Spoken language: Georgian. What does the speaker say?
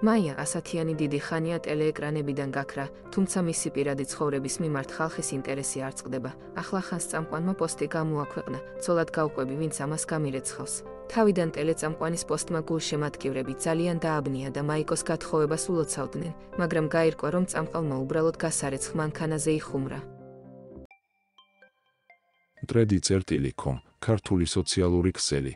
მაია ასათიანი დიდი ხანია ტელეეკრანებიდან გაქრა, თუმცა მისი პირადი ცხოვრების მიმართ ხალხის ინტერესი არ წყდება. ახლა ხანს წამყვანმა პოსტი გამოაქვეყნა, ცოლად გავყვები, ვინც ამას გამირეცხავს. თავიდან ტელეწამყვანის პოსტმა გულშემატკივრები ძალიან დააბნია და მაიკოს გათხოვებას ულოცავდნენ, მაგრამ გაირკვა, რომ წამყალმა უბრალოდ გასარეცხ მანქანაზე იხუმრა. mtredi.com ქართული სოციალური ქსელი